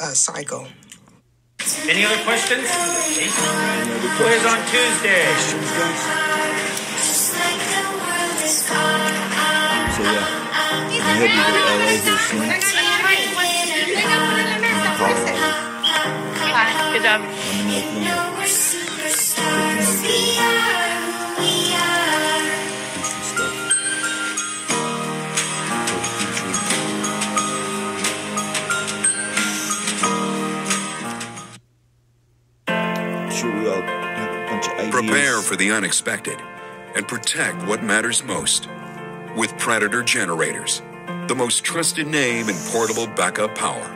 uh, cycle. Any other questions? Quiz on Tuesday. So yeah, I'm heading to LA here soon. Good job. Prepare for the unexpected and protect what matters most with Predator Generators, the most trusted name in portable backup power.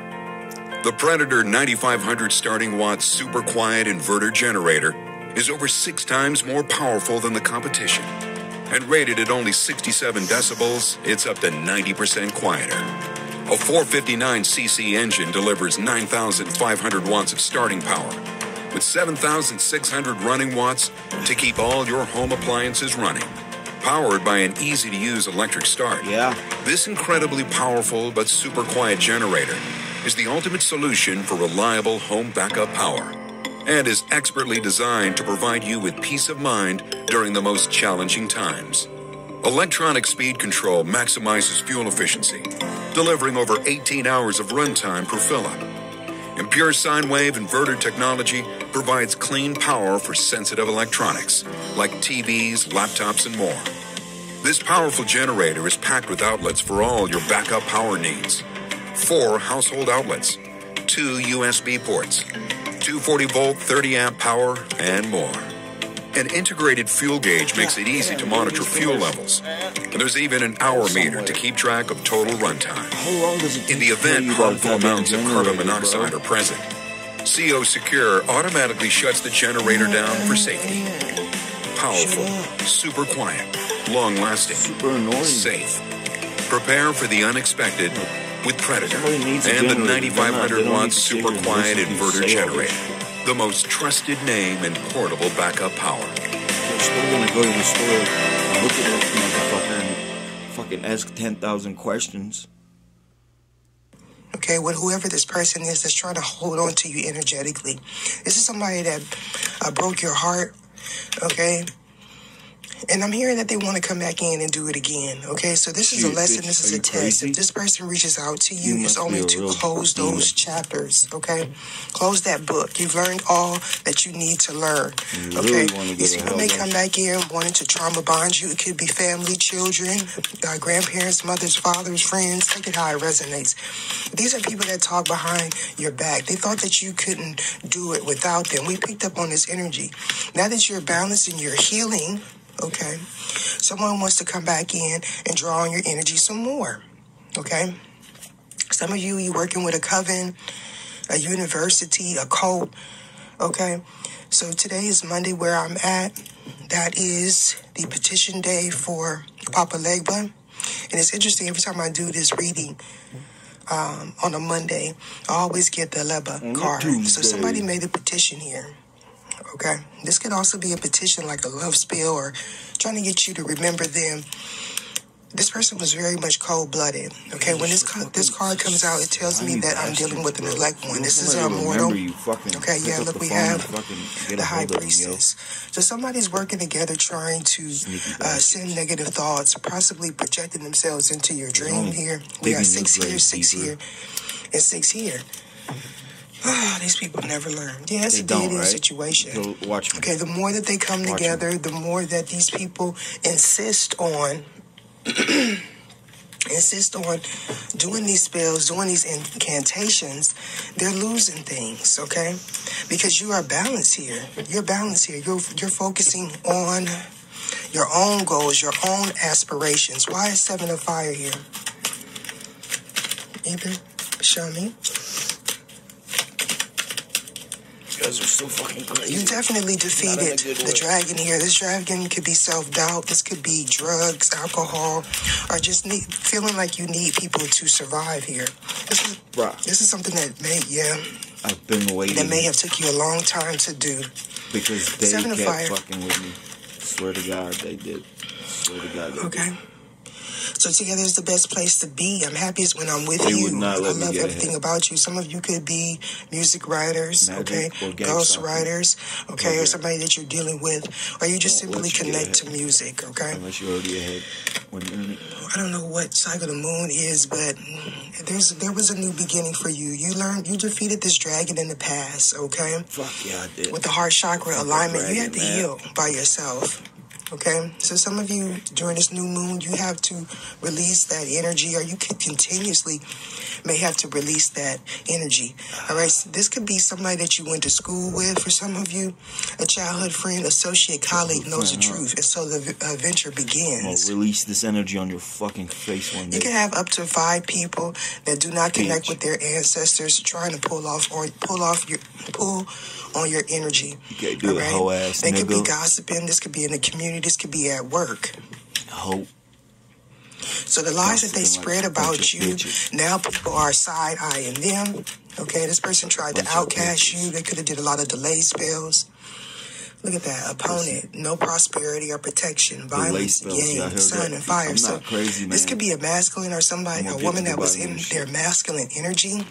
The Predator 9500 starting watt super quiet inverter generator is over six times more powerful than the competition. And rated at only 67 decibels, it's up to 90% quieter. A 459cc engine delivers 9,500 watts of starting power, with 7,600 running watts to keep all your home appliances running. Powered by an easy to use electric start. Yeah. This incredibly powerful but super quiet generator is the ultimate solution for reliable home backup power and is expertly designed to provide you with peace of mind during the most challenging times. Electronic speed control maximizes fuel efficiency, delivering over 18 hours of runtime per fill up. And pure sine wave inverter technology provides clean power for sensitive electronics like TVs, laptops, and more. This powerful generator is packed with outlets for all your backup power needs. Four household outlets, two USB ports, 240 volt 30 amp power, and more. An integrated fuel gauge makes it easy to monitor fuel levels. And there's even an hour meter to keep track of total runtime. How long does it take In the event harmful amounts of carbon monoxide are present, CO Secure automatically shuts the generator down for safety. Powerful, super quiet, long lasting, safe. Prepare for the unexpected with Predator Somebody needs a and the generator. They're not- 9500 they watt need to sit super quiet listen to you inverter say all this. generator. The most trusted name in portable backup power. They're still gonna go to the store and look at this motherfucker and fucking ask 10,000 questions. okay, well, whoever this person is that's trying to hold on to you energetically. This is somebody that uh, broke your heart, okay? And I'm hearing that they want to come back in and do it again, okay? So this is a lesson, this is a test. If this person reaches out to you, it's only to close those chapters, okay? Close that book. You've learned all that you need to learn, okay? These people may come back in wanting to trauma bond you. It could be family, children, uh, grandparents, mothers, fathers, friends. Take it how it resonates. These are people that talk behind your back. They thought that you couldn't do it without them. We picked up on this energy. Now that you're balanced and you're healing, okay, someone wants to come back in and draw on your energy some more, okay? Some of you, you're working with a coven, a university, a cult, okay? So today is Monday where I'm at. That is the petition day for Papa Legba. And it's interesting, every time I do this reading um, on a Monday, I always get the Legba card. So somebody made a petition here. Okay. This could also be a petition like a love spill or trying to get you to remember them. This person was very much cold blooded. Okay. When this ca- this card comes out, it tells me that I'm dealing with an elect one. This is a mortal. Okay, yeah, look, we have the high priestess. So somebody's working together trying to uh, send negative thoughts, possibly projecting themselves into your dream here. We got six here, six here, and six here. Oh, these people never learn. Yeah, it's They a right? situation. Watch me. Okay, the more that they come Watch together, the more that these people insist on insist on doing these spells, doing these incantations, they're losing things, okay? Because you are balanced here. You're balanced here. You're you're focusing on your own goals, your own aspirations. Why is seven of fire here? Either show me. You guys are so fucking crazy. You definitely Not in a defeated the dragon here. This dragon could be self doubt. This could be drugs, alcohol, or just need, feeling like you need people to survive here. This is Bruh, this is something that may yeah I've been waiting that may have took you a long time to do. because they Seven kept fire. fucking with me. Swear to God, they did. Swear to God, they did. So together is the best place to be. I'm happiest when I'm with you. I love everything ahead. about you. Some of you could be music writers, Magic okay, ghost writers, okay, or somebody that you're dealing with, or you just simply you connect to music, okay. Unless you're already ahead. I don't know what cycle the moon is, but there's there was a new beginning for you. You learned you defeated this dragon in the past, okay? Fuck yeah, I did. With the heart chakra Fucking alignment, you have dragon, to man. heal by yourself. Okay, so some of you during this new moon, you have to release that energy, or you continuously may have to release that energy. All right, so this could be somebody that you went to school with. For some of you, a childhood friend, associate, colleague knows the truth, and so the uh, venture begins. release this energy on your fucking face one day. You can have up to five people that do not connect Bitch. with their ancestors, trying to pull off or pull off your pull on your energy. You can't do it, hoe ass They could be gossiping. This could be in the community. This could be at work. Hope. So the lies that they spread about you, now people are side eyeing them. Okay, this person tried to outcast you. They could have did a lot of delay spells. Look at that opponent. No prosperity or protection. Violence, spells, yeah, I gain, sun, and fire. So not crazy, this could be a masculine or somebody, a woman that was in their masculine energy.